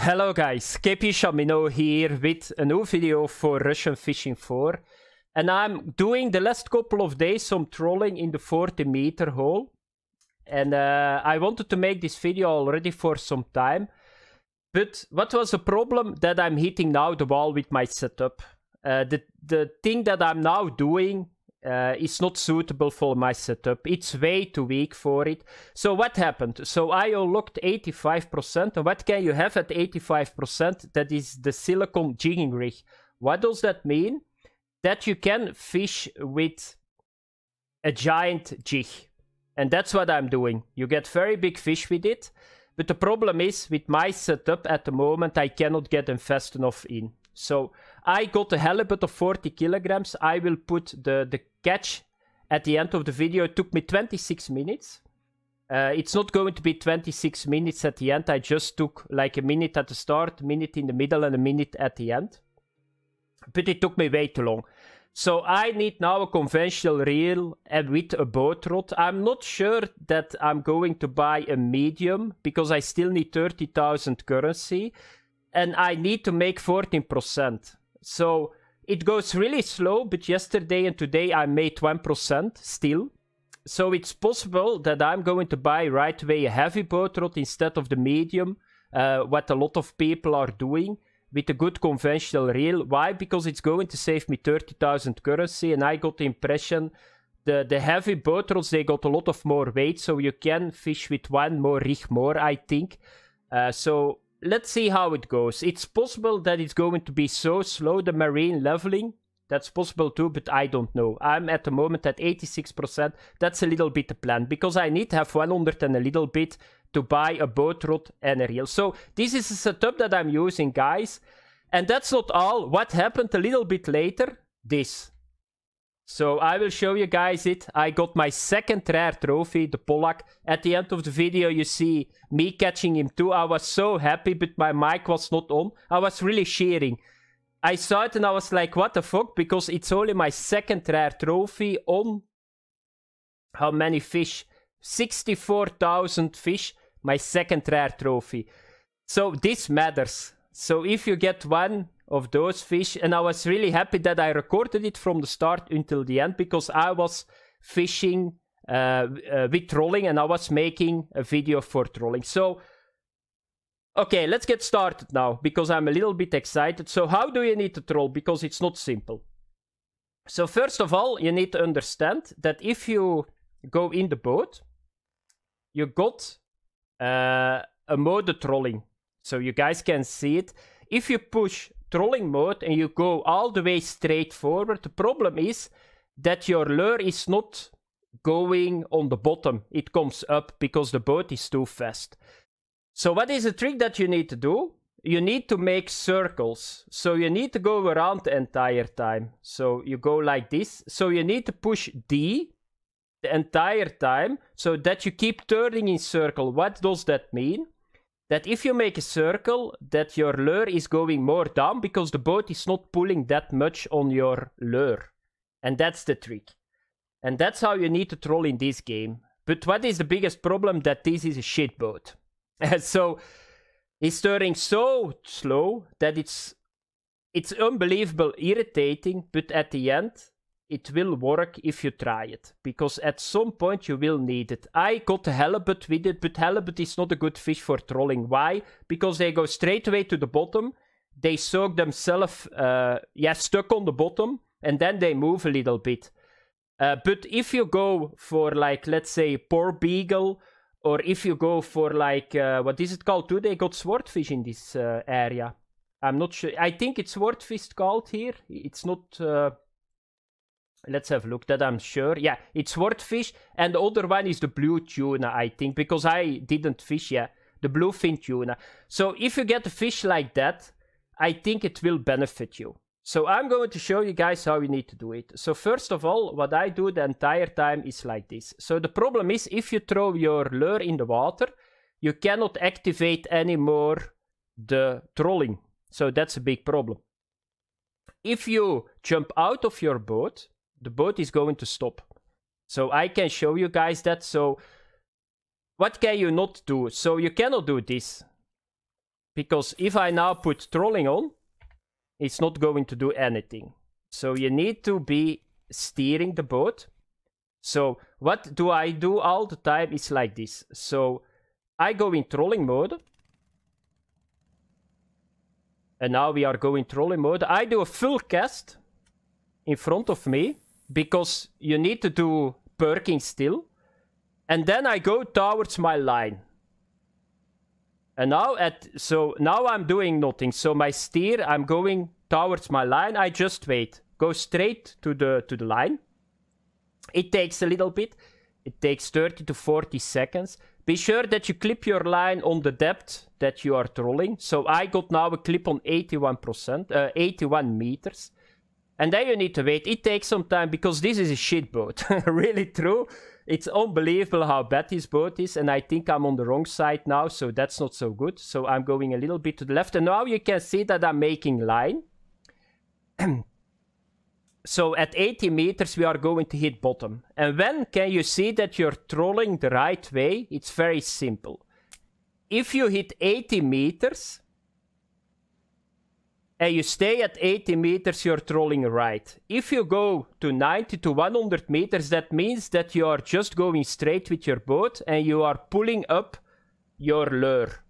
Hello guys, KP Shamino here with a new video for Russian Fishing 4. And I'm doing the last couple of days some trolling in the 40 meter hole. And uh, I wanted to make this video already for some time. But what was the problem that I'm hitting now the wall with my setup? Uh, the, the thing that I'm now doing uh, not suitable for my setup. It's way too weak for it. So what happened? So I unlocked 85%. And what can you have at 85%? That is the silicon jigging rig. What does that mean? That you can fish with a giant jig. And that's what I'm doing. You get very big fish with it. But the problem is, with my setup at the moment, I cannot get them fast enough in. So I got a halibut of 40 kilograms. I will put the, the catch at the end of the video. It took me 26 minutes. Uh, it's not going to be 26 minutes at the end. I just took like a minute at the start, a minute in the middle, and a minute at the end. But it took me way too long. So I need now a conventional reel and with a boat rod. I'm not sure that I'm going to buy a medium because I still need 30,000 currency and I need to make 14%. So it goes really slow, but yesterday and today I made 1% still. So it's possible that I'm going to buy right away a heavy boat rod instead of the medium, uh, what a lot of people are doing with a good conventional reel. Why? Because it's going to save me 30,000 currency, and I got the impression the, the heavy boat rods, they got a lot of more weight, so you can fish with one more rig more, I think. Uh, so let's see how it goes. It's possible that it's going to be so slow, the marine leveling. That's possible too, but I don't know. I'm at the moment at 86%. That's a little bit the plan, because I need to have 100 and a little bit to buy a boat rod and a reel. So this is a setup that I'm using, guys. And that's not all. What happened a little bit later? This. So I will show you guys it. I got my second rare trophy, the Pollock. At the end of the video you see me catching him too. I was so happy but my mic was not on. I was really cheering. I saw it and I was like what the fuck because it's only my second rare trophy on how many fish? 64,000 fish. My second rare trophy. So this matters. So if you get one of those fish. And I was really happy that I recorded it from the start until the end because I was fishing uh, uh, with trolling and I was making a video for trolling. So, okay, let's get started now because I'm a little bit excited. So, how do you need to troll? Because it's not simple. So, first of all, you need to understand that if you go in the boat, you got uh, a mode trolling. So, you guys can see it. If you push trolling mode and you go all the way straight forward, the problem is that your lure is not going on the bottom. It comes up because the boat is too fast. So what is the trick that you need to do? You need to make circles. So you need to go around the entire time. So you go like this. So you need to push D the entire time so that you keep turning in circle. What does that mean? That if you make a circle, that your lure is going more down because the boat is not pulling that much on your lure. And that's the trick. And that's how you need to troll in this game. But what is the biggest problem? That this is a shit boat. so it's turning so slow that it's it's unbelievable irritating, but at the end it will work if you try it, because at some point you will need it. I got halibut with it, but halibut is not a good fish for trolling. Why? Because they go straight away to the bottom, they soak themselves, uh, yeah, stuck on the bottom, and then they move a little bit. Uh, but if you go for like, let's say, porbeagle, or if you go for like, uh, what is it called? They got swordfish in this uh, area. I'm not sure. I think it's swordfish called here. It's not uh, Let's have a look that I'm sure. Yeah, it's swordfish. And the other one is the blue tuna, I think, because I didn't fish yet. The bluefin tuna. So if you get a fish like that, I think it will benefit you. So I'm going to show you guys how you need to do it. So first of all, what I do the entire time is like this. So the problem is if you throw your lure in the water, you cannot activate anymore the trolling. So that's a big problem. If you jump out of your boat, the boat is going to stop. So I can show you guys that. So what can you not do? So you cannot do this. Because if I now put trolling on, it's not going to do anything. So you need to be steering the boat. So what do I do all the time is like this. So I go in trolling mode. And now we are going trolling mode. I do a full cast in front of me because you need to do perking still. And then I go towards my line. And now at so now I'm doing nothing. So my steer, I'm going towards my line. I just wait. Go straight to the to the line. It takes a little bit. It takes 30 to 40 seconds. Be sure that you clip your line on the depth that you are trolling. So I got now a clip on 81%, uh, 81 meters. And then you need to wait. It takes some time because this is a shit boat. really true. It's unbelievable how bad this boat is. And I think I'm on the wrong side now. So that's not so good. So I'm going a little bit to the left. And now you can see that I'm making line. so at 80 meters, we are going to hit bottom. And when can you see that you're trolling the right way? It's very simple. If you hit 80 meters, and you stay at 80 meters, you're trolling right. If you go to 90 to 100 meters, that means that you are just going straight with your boat and you are pulling up your lure.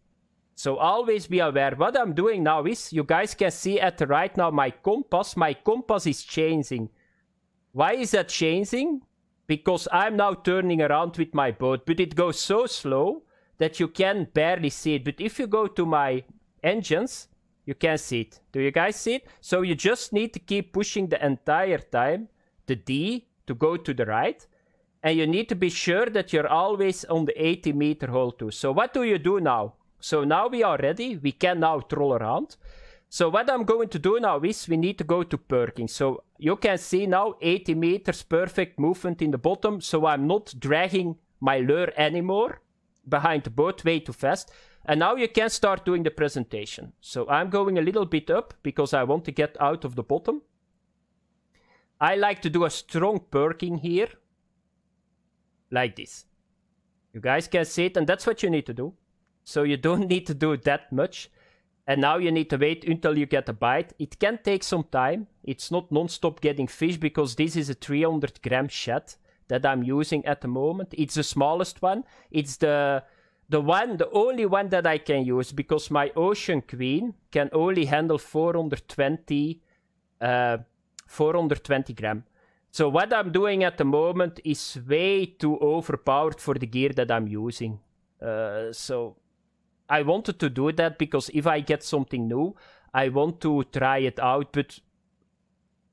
So always be aware. What I'm doing now is, you guys can see at the right now my compass. My compass is changing. Why is that changing? Because I'm now turning around with my boat, but it goes so slow that you can barely see it. But if you go to my engines, you can see it. Do you guys see it? So you just need to keep pushing the entire time, the D, to go to the right. And you need to be sure that you're always on the 80 meter hole too. So what do you do now? So now we are ready. We can now troll around. So what I'm going to do now is we need to go to perking. So you can see now 80 meters perfect movement in the bottom. So I'm not dragging my lure anymore behind the boat way too fast. And now you can start doing the presentation. So I'm going a little bit up because I want to get out of the bottom. I like to do a strong perking here. Like this. You guys can see it and that's what you need to do. So you don't need to do that much. And now you need to wait until you get a bite. It can take some time. It's not non-stop getting fish because this is a 300 gram shad that I'm using at the moment. It's the smallest one. It's the the one, the only one that I can use because my Ocean Queen can only handle 420, uh, 420 gram. So what I'm doing at the moment is way too overpowered for the gear that I'm using. Uh, so I wanted to do that because if I get something new, I want to try it out. But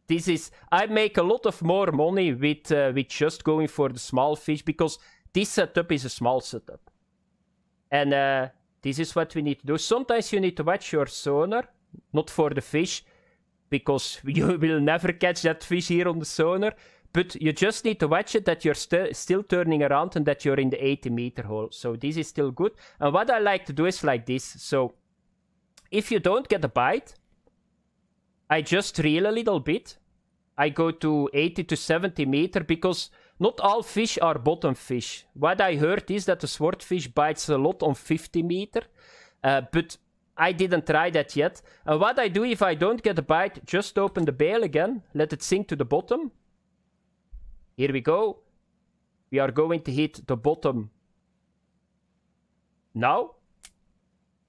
this is I make a lot of more money with uh, with just going for the small fish because this setup is a small setup. And uh, this is what we need to do. Sometimes you need to watch your sonar, not for the fish, because you will never catch that fish here on the sonar. But you just need to watch it that you're st still turning around and that you're in the 80 meter hole. So this is still good. And what I like to do is like this. So if you don't get a bite, I just reel a little bit. I go to 80 to 70 meter because not all fish are bottom fish. What I heard is that the swordfish bites a lot on 50 meter, uh, but I didn't try that yet. And what I do if I don't get a bite, just open the bail again, let it sink to the bottom. Here we go. We are going to hit the bottom now.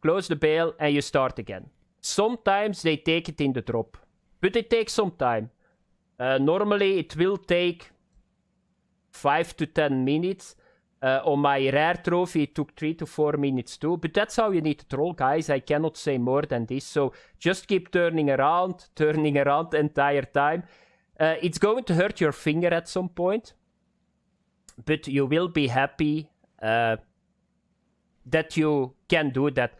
Close the bail and you start again. Sometimes they take it in the drop, but it takes some time. Uh, normally it will take 5 to 10 minutes. Uh, on my rare trophy, it took 3 to 4 minutes too. But that's how you need to troll, guys. I cannot say more than this. So just keep turning around, turning around the entire time. Uh, it's going to hurt your finger at some point. But you will be happy uh, that you can do that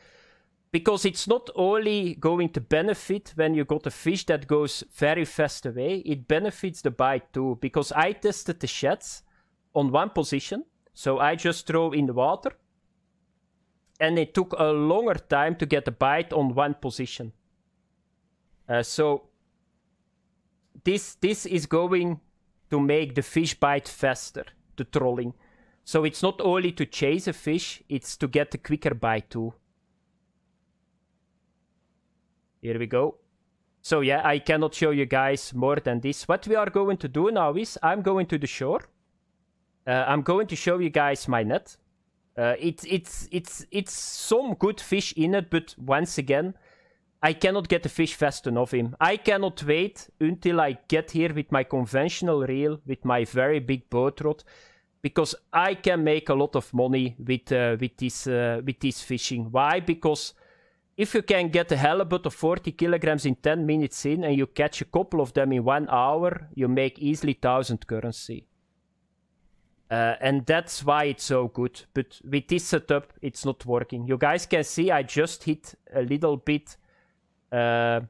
because it's not only going to benefit when you got a fish that goes very fast away, it benefits the bite too. Because I tested the shads on one position. So I just throw in the water. And it took a longer time to get a bite on one position. Uh, so this this is going to make the fish bite faster, the trolling. So it's not only to chase a fish, it's to get a quicker bite too. here we go. So yeah, I cannot show you guys more than this. What we are going to do now is I'm going to the shore. Uh, I'm going to show you guys my net. Uh, it's it's it's it's some good fish in it, but once again, I cannot get the fish fast enough in. I cannot wait until I get here with my conventional reel, with my very big boat rod, because I can make a lot of money with uh, with this uh, with this fishing. Why? Because if you can get a halibut of 40 kilograms in 10 minutes in, and you catch a couple of them in one hour, you make easily thousand currency. Uh, and that's why it's so good. But with this setup, it's not working. You guys can see I just hit a little bit uh,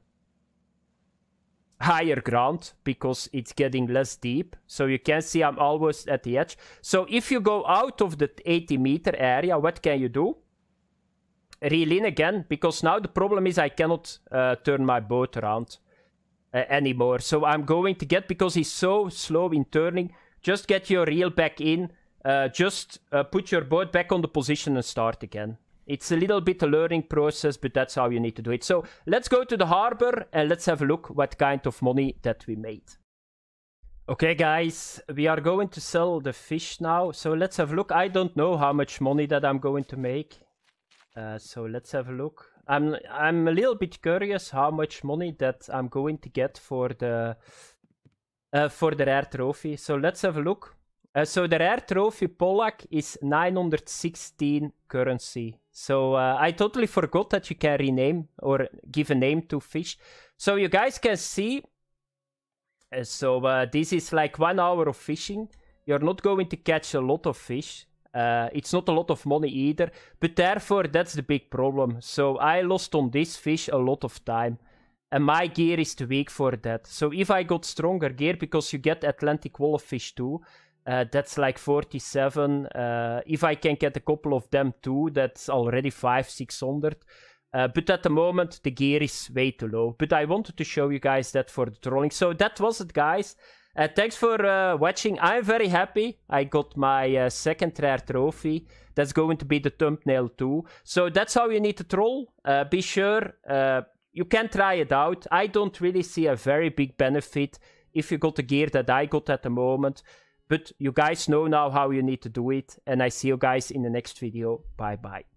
higher ground because it's getting less deep. So you can see I'm almost at the edge. So if you go out of the 80 meter area, what can you do? Reel in again, because now the problem is I cannot uh, turn my boat around uh, anymore. So I'm going to get, because he's so slow in turning, just get your reel back in. Uh, just uh, put your boat back on the position and start again. It's a little bit a learning process, but that's how you need to do it. So let's go to the harbor and let's have a look what kind of money that we made. Okay, guys, we are going to sell the fish now. So let's have a look. I don't know how much money that I'm going to make. Uh, so let's have a look. I'm I'm a little bit curious how much money that I'm going to get for the uh, for the rare trophy. So let's have a look. Uh, so the rare trophy Pollock is 916 currency. So uh, I totally forgot that you can rename or give a name to fish. So you guys can see. Uh, so this is like one hour of fishing. You're not going to catch a lot of fish. It's not a lot of money either, but therefore that's the big problem. So I lost on this fish a lot of time. And my gear is too weak for that. So if I got stronger gear, because you get Atlantic Wolffish too, uh, that's like 47. Uh, if I can get a couple of them too, that's already 5, 600. Uh, but at the moment, the gear is way too low. But I wanted to show you guys that for the trolling. So that was it, guys. Uh, thanks for uh, watching. I'm very happy. I got my uh, second rare trophy. That's going to be the thumbnail too. So that's how you need to troll. be sure you can try it out. I don't really see a very big benefit if you got the gear that I got at the moment. But you guys know now how you need to do it. And I see you guys in the next video. Bye bye.